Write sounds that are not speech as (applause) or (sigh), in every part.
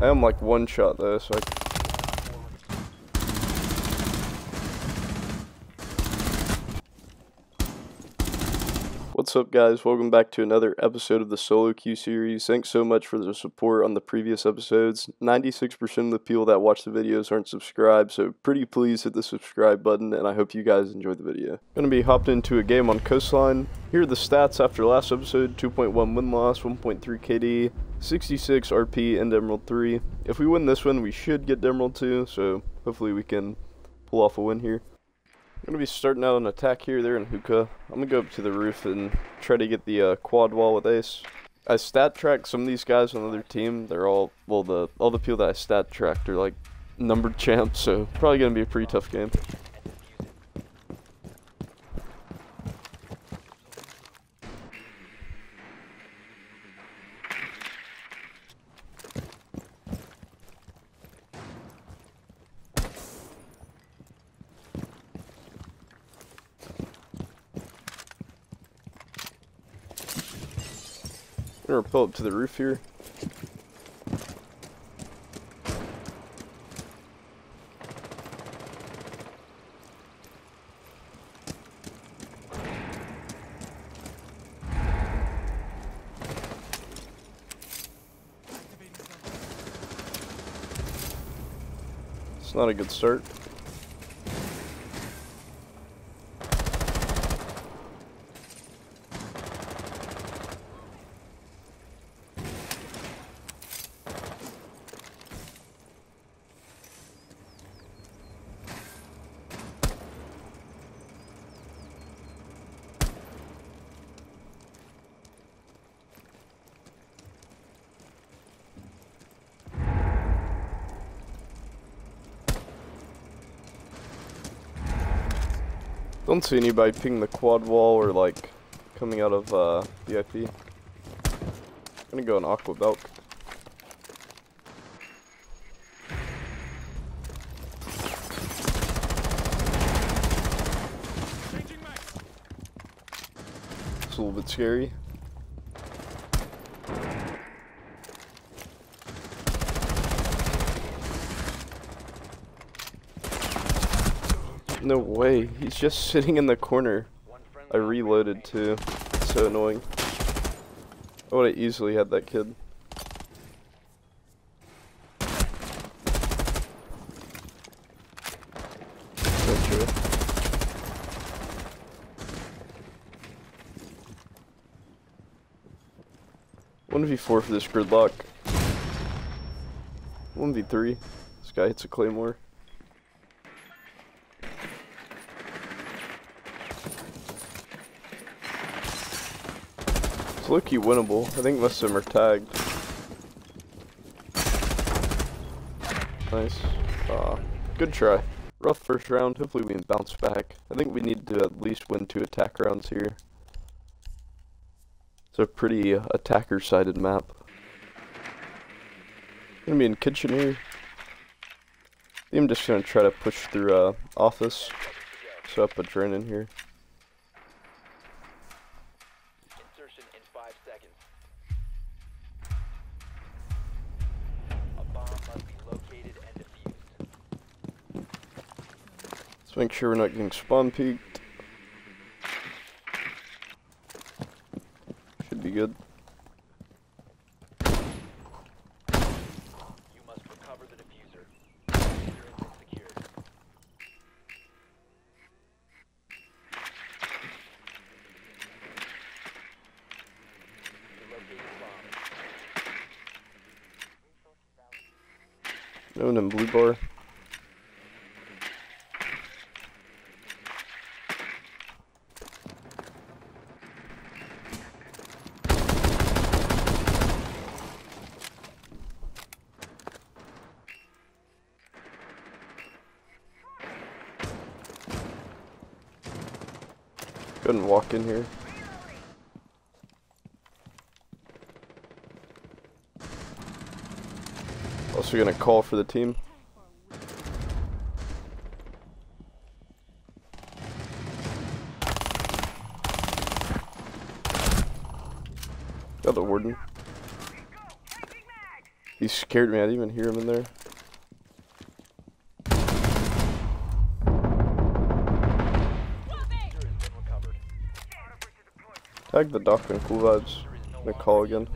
I am like one shot though, so I What's up guys, welcome back to another episode of the Solo Queue series. Thanks so much for the support on the previous episodes. 96% of the people that watch the videos aren't subscribed, so pretty please hit the subscribe button and I hope you guys enjoyed the video. Gonna be hopped into a game on Coastline. Here are the stats after last episode, 2.1 win-loss, 1.3 KD, 66 RP, and Emerald 3. If we win this one, we should get Emerald 2, so hopefully we can pull off a win here. I'm going to be starting out an attack here, there in Hookah. I'm going to go up to the roof and try to get the uh, quad wall with Ace. I stat track some of these guys on the other team. They're all, well, the all the people that I stat tracked are like numbered champs, so probably going to be a pretty tough game. To the roof here. It's not a good start. Don't see anybody ping the quad wall or like coming out of uh, VIP. I'm gonna go on Aqua Belk. It's a little bit scary. No way, he's just sitting in the corner. I reloaded too. So annoying. I would have easily had that kid. One v four for this gridlock. One v three. This guy hits a claymore. It's low-key winnable. I think most of them are tagged. Nice. Uh, good try. Rough first round. Hopefully we can bounce back. I think we need to at least win two attack rounds here. It's a pretty uh, attacker-sided map. Gonna be in kitchen here. I'm just gonna try to push through uh, office. So up a drain in here. Let's make sure we're not getting spawn peeked. Should be good. You must recover the diffuser. Diffuser has been secured. You located a bomb. No one in blue bar. Go ahead and walk in here. Also gonna call for the team. Got the warden. He scared me. I didn't even hear him in there. Tag the doc and Gonna longer call again.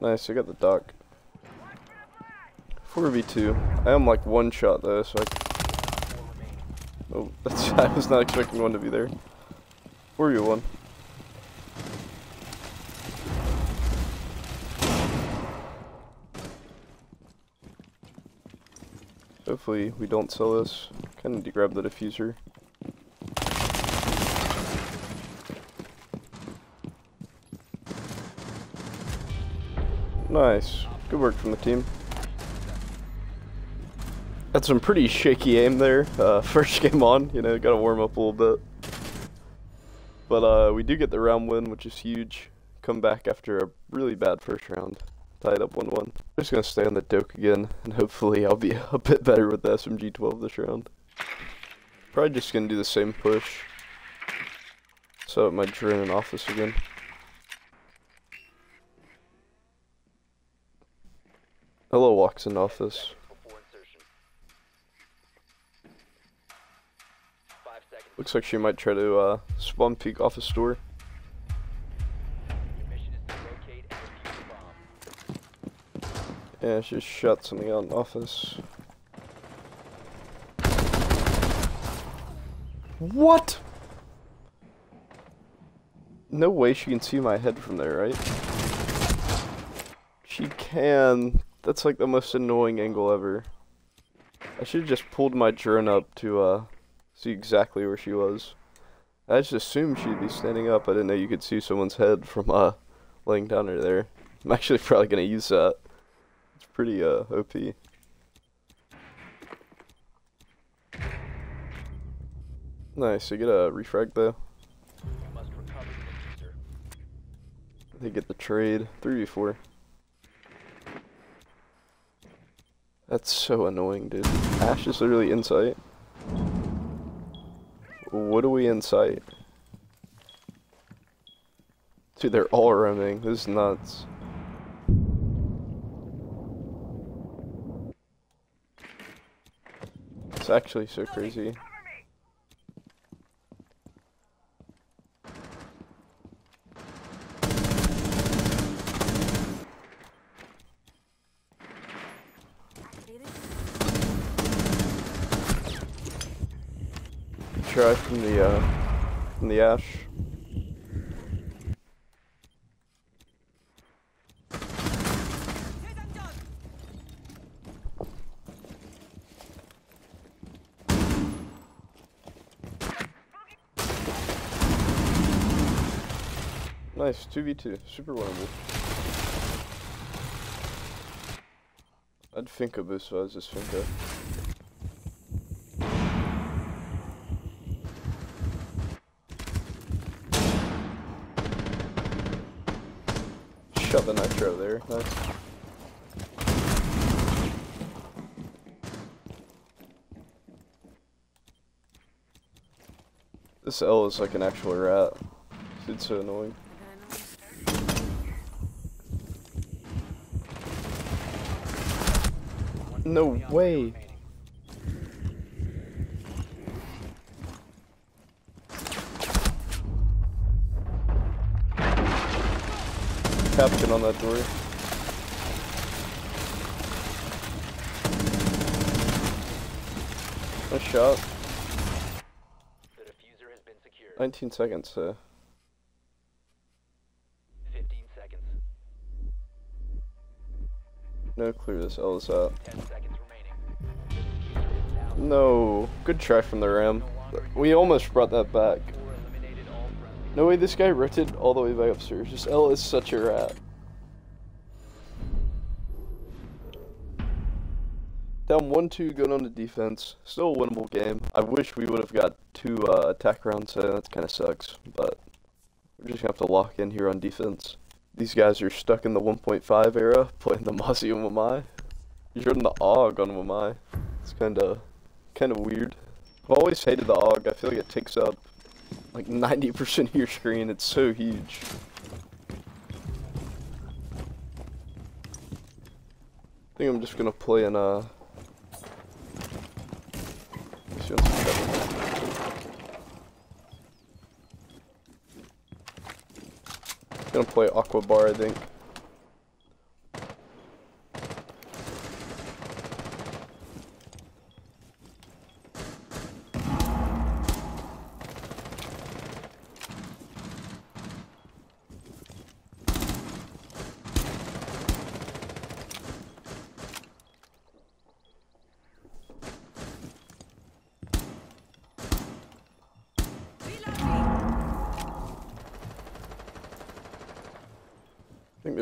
Nice, I got the doc. 4v2. I am like one shot though, so I. Oh, that's. (laughs) I was not expecting one to be there. 4v1. Hopefully we don't sell this. Kind of need to grab the diffuser. Nice. Good work from the team. Had some pretty shaky aim there. Uh, (laughs) first game on, you know, got to warm up a little bit. But uh, we do get the round win, which is huge. Come back after a really bad first round. Tied up 1 1. I'm Just going to stay on the Doke again, and hopefully I'll be (laughs) a bit better with the SMG 12 this round. Probably just going to do the same push. So drain in office again. Hello, walks in office. Looks like she might try to uh, spawn peek off office door. Yeah, she shot something out in the office. What? No way she can see my head from there, right? She can. That's like the most annoying angle ever. I should have just pulled my drone up to uh see exactly where she was. I just assumed she'd be standing up. I didn't know you could see someone's head from uh laying down right there. I'm actually (laughs) probably gonna use that. It's pretty uh OP. Nice, you get a refrag though. They get the trade. 3v4. That's so annoying, dude. Ash is literally in sight. What are we in sight? Dude, they're all roaming. This is nuts. It's actually so crazy. Try from the uh from the ash. Nice, 2v2, super winnable. I'd Finka boost if I was just Finka. Shut the nitro there, nice. This L is like an actual rat. It's so annoying. No way. Captain on that door. Nice shot. The diffuser has been secured. 19 seconds. Uh, 15 seconds. No clue this L is out. 10 seconds remaining. The diffuser is now No. Good try from the Ram. We almost brought that back. Four eliminated all friendly. No way this guy rotated all the way back upstairs. This L is such a rat. Down 1-2 going on to defense. Still a winnable game. I wish we would have got two uh, attack rounds, so that kind of sucks. But we're just going to have to lock in here on defense. These guys are stuck in the 1.5 era, playing the Mozzie on Wamai. He's running the AUG on Wamai. It's kind of kind of weird. I've always hated the AUG. I feel like it takes up like 90% of your screen. It's so huge. I think I'm just gonna play in uh this one's better. Gonna play Aqua Bar, I think.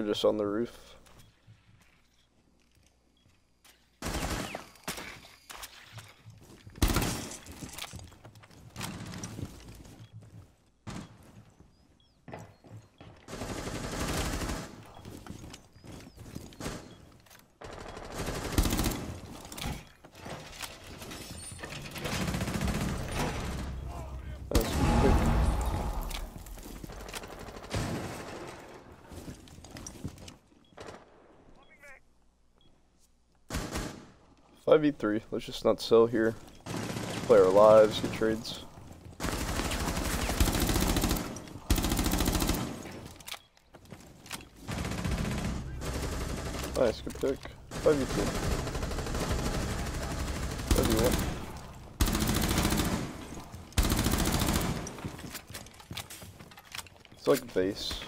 Just on the roof. 5v3. Let's just not sell here. Play our lives, get trades. Nice, good pick. 5v3. 5v1. It's like base.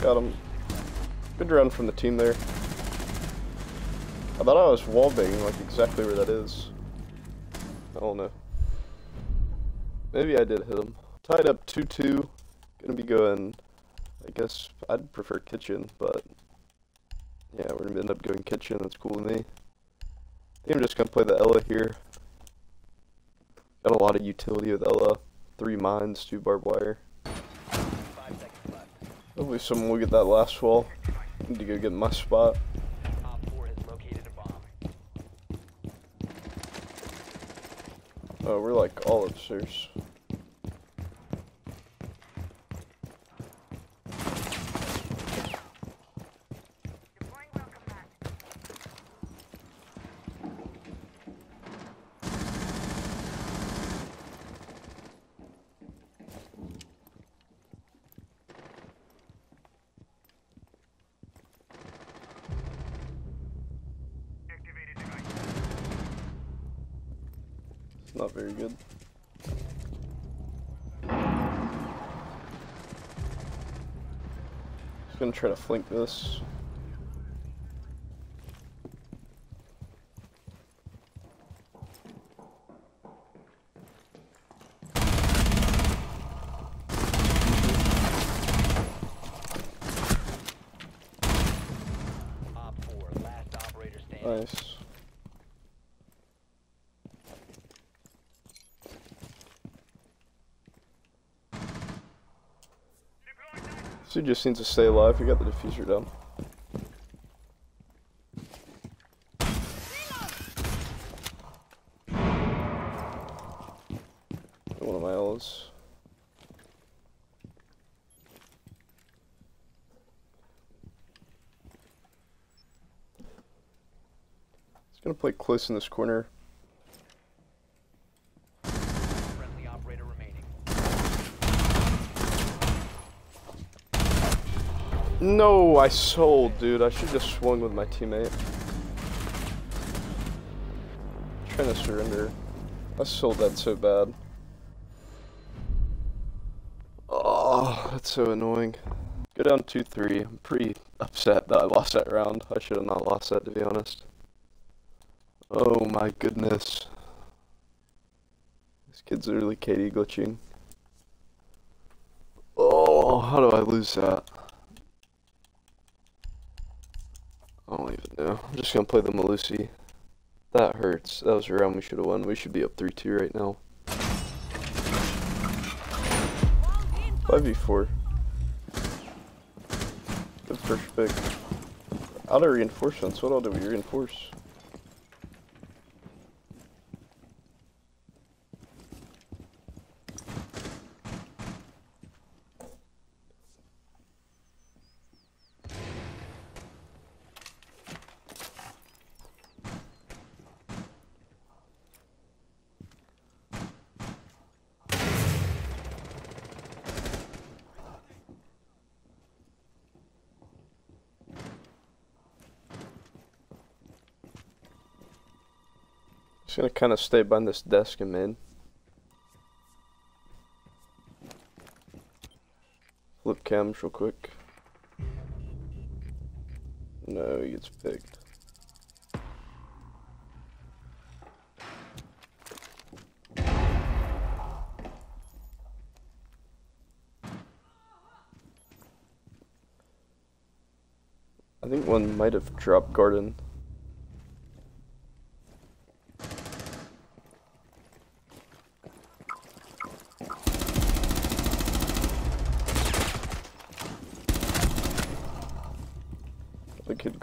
Got him. Good run from the team there. I thought I was wallbanging like exactly where that is. I don't know. Maybe I did hit him. Tied up 2-2. Gonna be going, I guess I'd prefer kitchen, but yeah, we're gonna end up going kitchen. That's cool to me. I think I'm just gonna play the Ela here. Got a lot of utility with Ela. Three mines, two barbed wire. 5 seconds left. Hopefully someone will get that last wall. Need to go get my spot. Op 4 has located a bomb. Oh, we're like all upstairs. It's not very good. Try to flank this. Op 4, last operator standing. Nice. So just needs to stay alive. We got the diffuser down. One of my L's. He's gonna play close in this corner. No, I sold, dude. I should just swung with my teammate. trying to surrender. I sold that so bad. Oh, that's so annoying. Go down 2-3. I'm pretty upset that I lost that round. I should have not lost that, to be honest. Oh my goodness. This kid's literally KD glitching. Oh, how do I lose that? I don't know. I'm just gonna play the Melusi. That hurts. That was a round we should have won. We should be up 3-2 right now. 5v4. Good first pick. Auto reinforcements. What all do we reinforce? Just gonna kind of stay behind this desk and in. Flip cams real quick. No, he gets picked. I think one might have dropped garden.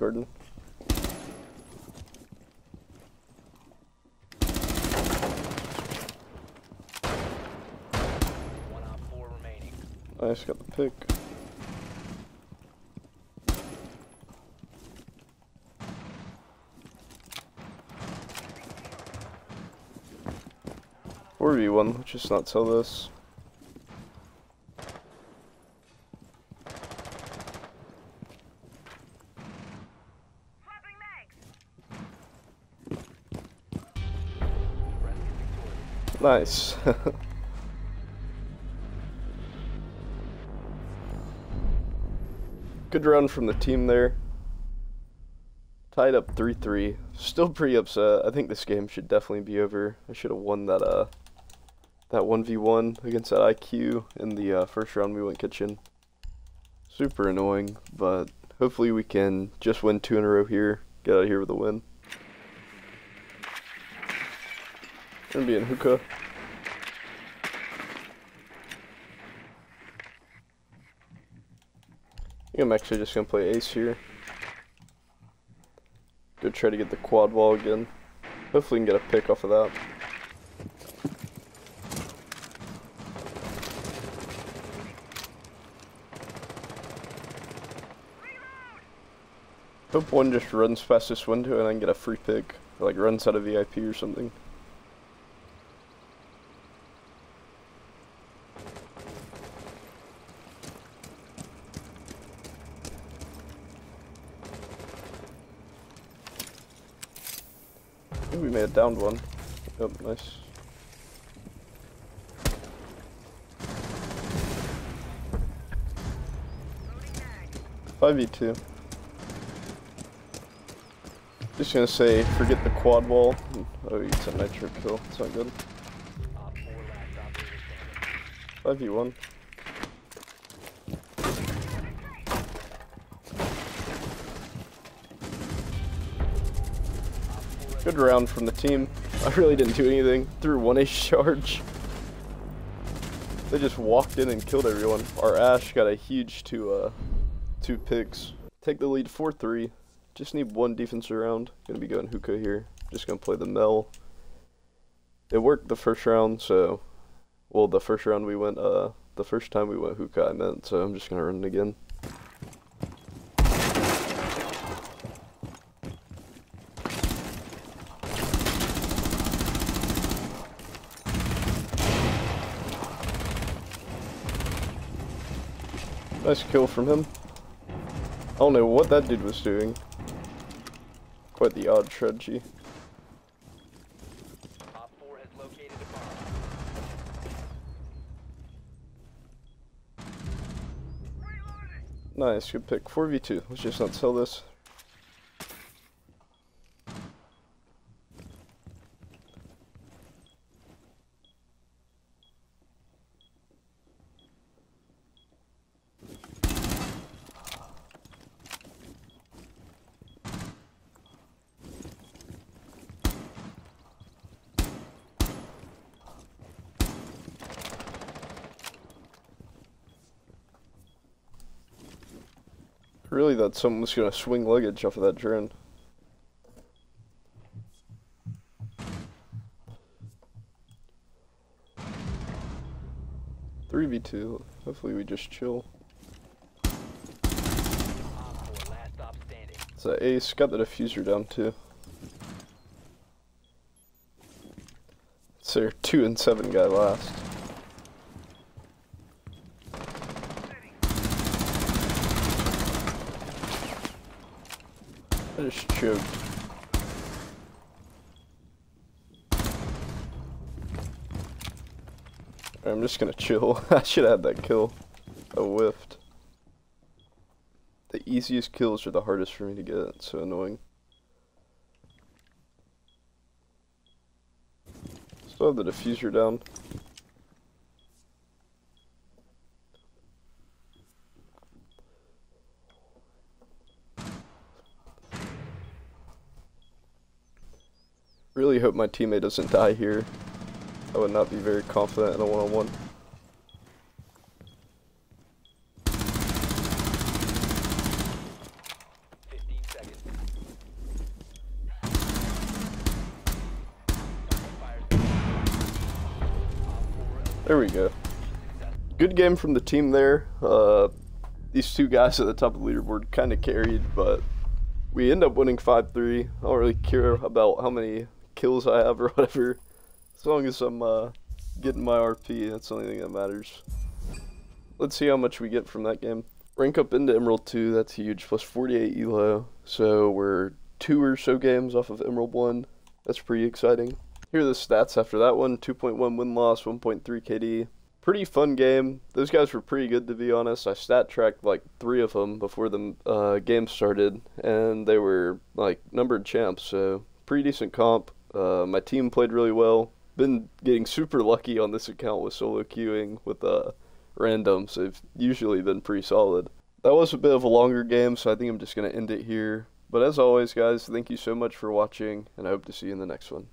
Remaining. Nice, got the pick. Four v one. Just not tell this. Nice. (laughs) Good run from the team there. Tied up 3-3. Still pretty upset. I think this game should definitely be over. I should have won that uh that 1v1 against that IQ in the uh, first round we went kitchen. Super annoying, but hopefully we can just win two in a row here. Get out of here with a win. Be in hookah. I I'm actually just gonna play ace here. Go try to get the quad wall again. Hopefully we can get a pick off of that. Hope one just runs past this window and I get a free pick. Or like runs out of VIP or something. I think we may have downed one. Yep, nice. Five v two. Just gonna say, forget the quad wall. Oh, it's a nitro kill. It's not good. Five v one. Good round from the team. I really didn't do anything. Threw one ace charge. They just walked in and killed everyone. Our Ash got a huge two uh two picks. Take the lead 4-3. Just need one defense round. Gonna be going hookah here. Just gonna play the Mel. It worked the first round, so well the first round we went uh the first time we went hookah I meant, so I'm just gonna run it again. Nice kill from him. I don't know what that dude was doing. Quite the odd strategy. Op four has located a bomb. Nice, good pick. 4v2. Let's just not sell this. Really thought someone was gonna swing luggage off of that drone. Three v two. Hopefully we just chill. Op 4, last stop standing. It's a ace. Got the diffuser down too. Their two and seven guy last. Choked. I'm just gonna chill. (laughs) I should have had that kill. I whiffed. The easiest kills are the hardest for me to get. It's so annoying. Still have the diffuser down. Really hope my teammate doesn't die here. I would not be very confident in a one-on-one. 15 seconds. There we go. Good game from the team there. Uh, these two guys at the top of the leaderboard kind of carried, but we end up winning 5 3. I don't really care about how many kills I have or (laughs) whatever. As long as I'm uh, getting my RP, that's the only thing that matters. Let's see how much we get from that game. Rank up into Emerald 2, that's huge, plus 48 elo. So we're two or so games off of Emerald 1. That's pretty exciting. Here are the stats after that one 2.1 win loss, 1.3 KD. Pretty fun game. Those guys were pretty good to be honest. I stat tracked like three of them before the uh, game started, and they were like numbered champs, so pretty decent comp. Uh, my team played really well. Been getting super lucky on this account with solo queuing with uh, randoms. They've usually been pretty solid. That was a bit of a longer game, so I think I'm just going to end it here. But as always, guys, thank you so much for watching, and I hope to see you in the next one.